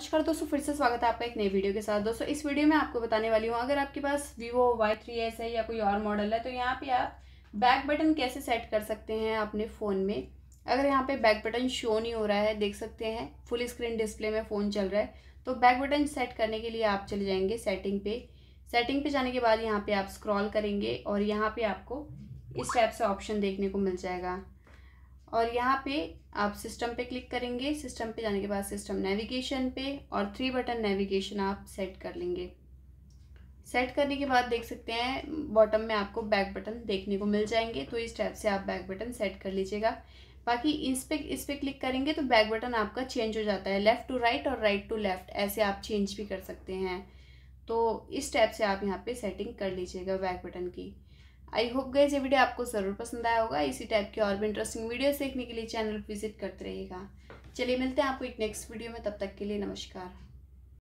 नमस्कार दोस्तों, फिर से स्वागत है आपका एक नई वीडियो के साथ। दोस्तों, इस वीडियो में आपको बताने वाली हूँ, अगर आपके पास वीवो वाई थ्री एस है या कोई और मॉडल है तो यहाँ पे आप बैक बटन कैसे सेट कर सकते हैं अपने फ़ोन में? अगर यहाँ पे बैक बटन शो नहीं हो रहा है, देख सकते हैं फुल स्क्रीन डिस्प्ले में फ़ोन चल रहा है। तो बैक बटन सेट करने के लिए आप चले जाएँगे सेटिंग पे। सेटिंग पे जाने के बाद यहाँ पे आप स्क्रॉल करेंगे और यहाँ पे आपको इस टाइप से ऑप्शन देखने को मिल जाएगा। और यहाँ पे आप सिस्टम पे क्लिक करेंगे सिस्टम पे जाने के बाद सिस्टम नेविगेशन पे और थ्री बटन नेविगेशन आप सेट कर लेंगे। सेट करने के बाद देख सकते हैं बॉटम में आपको बैक बटन देखने को मिल जाएँगे तो इस टाइप से आप बैक बटन सेट कर लीजिएगा। बाकी इस पे, इस पर क्लिक करेंगे तो बैक बटन आपका चेंज हो जाता है लेफ़्ट टू राइट और राइट टू लेफ़्ट ऐसे आप चेंज भी कर सकते हैं। तो इस टाइप से आप यहाँ पे सेटिंग कर लीजिएगा बैक बटन की। आई होप गए ये वीडियो आपको ज़रूर पसंद आया होगा। इसी टाइप के और भी इंटरेस्टिंग वीडियोस देखने के लिए चैनल विज़िट करते रहिएगा। चलिए मिलते हैं आपको एक नेक्स्ट वीडियो में, तब तक के लिए नमस्कार।